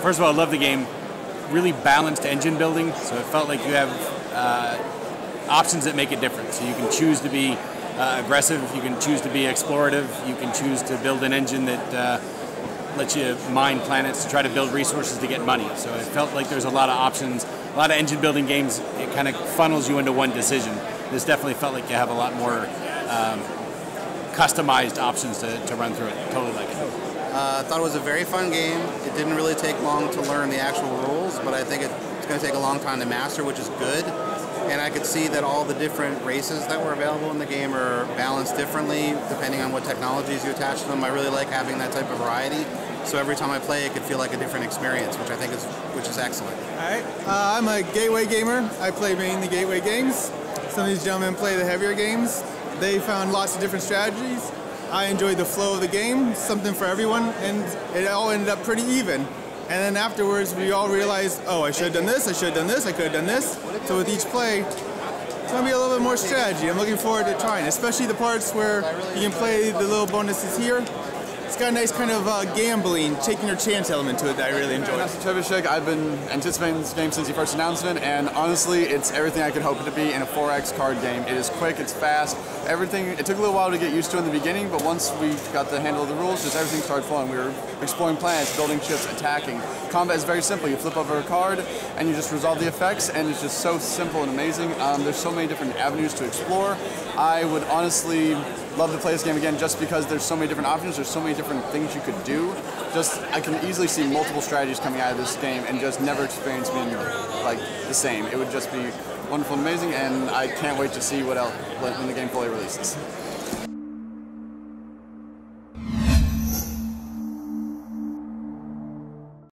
first of all, I love the game. Really balanced engine building, so it felt like you have uh, options that make it different. So you can choose to be uh, aggressive, you can choose to be explorative, you can choose to build an engine that uh, lets you mine planets to try to build resources to get money. So it felt like there's a lot of options, a lot of engine building games. It kind of funnels you into one decision. This definitely felt like you have a lot more um, customized options to, to run through it. Totally like it. Uh, I thought it was a very fun game. It didn't really take long to learn the actual rules, but I think it's going to take a long time to master, which is good. And I could see that all the different races that were available in the game are balanced differently depending on what technologies you attach to them. I really like having that type of variety. So every time I play, it could feel like a different experience, which I think is which is excellent. All right, uh, I'm a gateway gamer. I play mainly gateway games. Some of these gentlemen play the heavier games. They found lots of different strategies. I enjoyed the flow of the game, something for everyone, and it all ended up pretty even. And then afterwards, we all realized, oh, I should have done this, I should have done this, I could have done this. So with each play, it's going to be a little bit more strategy. I'm looking forward to trying, especially the parts where you can play the little bonuses here it's got a nice kind of uh, gambling, taking your chance element to it that I really enjoy. Trebuchet, I've been anticipating this game since the first announcement, and honestly, it's everything I could hope it to be in a 4X card game. It is quick, it's fast, everything. It took a little while to get used to in the beginning, but once we got the handle of the rules, just everything started flowing. We were exploring planets, building ships, attacking. Combat is very simple. You flip over a card, and you just resolve the effects, and it's just so simple and amazing. Um, there's so many different avenues to explore. I would honestly love to play this game again just because there's so many different options, there's so many different things you could do. Just I can easily see multiple strategies coming out of this game and just never experience being like the same. It would just be wonderful and amazing and I can't wait to see what else when the game fully releases.